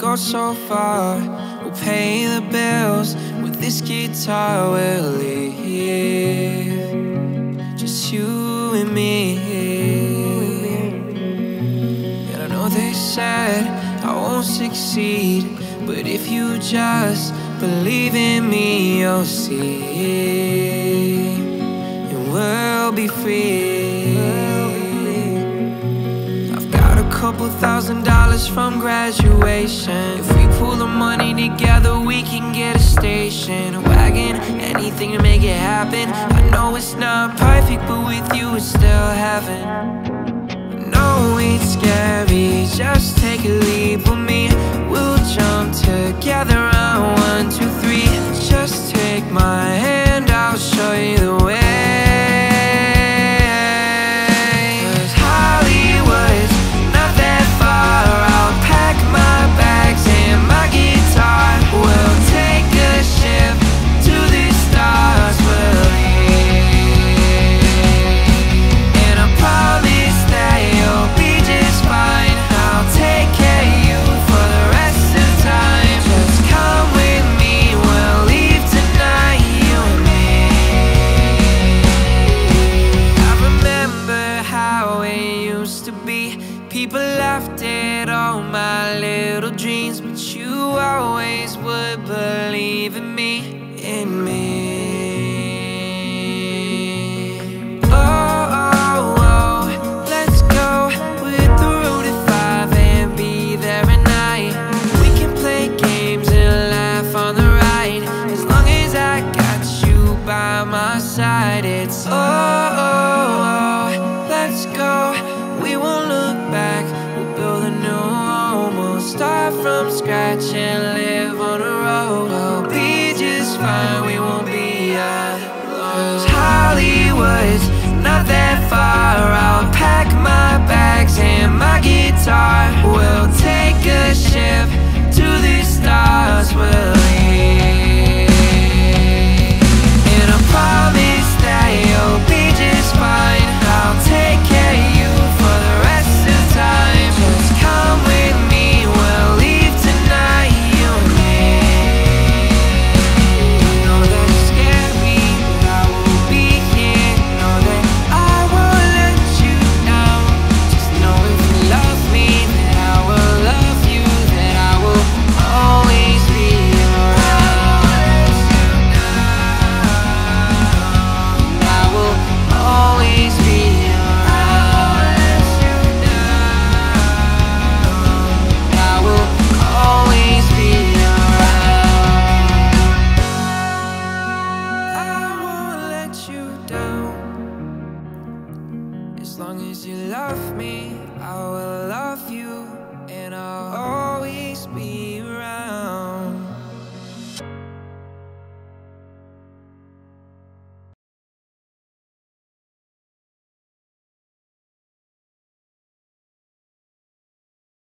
go so far. We'll pay the bills with this guitar. We'll live just you and me. And I know they said I won't succeed, but if you just believe in me, you'll see, and we'll be free. Couple thousand dollars from graduation. If we pull the money together, we can get a station, a wagon, anything to make it happen. I know it's not perfect, but with you, it's still heaven. No, it's scary, just take a leap with me We'll jump together on one, two, three Just take my hand, I'll show you the way People laughed at all my little dreams But you always would believe in me, in me Oh, oh, oh, let's go with the road at five and be there. We can play games and laugh on the ride as long as I got you by my side. It's oh, scratch and live on the road. I'll be just fine. We won't be alone. 'Cause Hollywood's long as you love me, I will love you, and I'll